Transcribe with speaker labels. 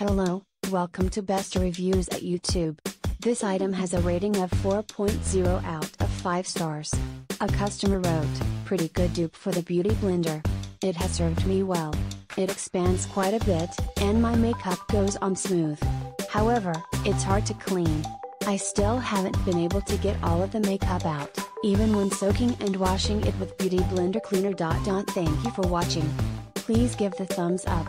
Speaker 1: Hello, welcome to Best Reviews at YouTube. This item has a rating of 4.0 out of 5 stars. A customer wrote, pretty good dupe for the Beauty Blender. It has served me well. It expands quite a bit, and my makeup goes on smooth. However, it's hard to clean. I still haven't been able to get all of the makeup out, even when soaking and washing it with Beauty Blender Cleaner. Thank you for watching. Please give the thumbs up.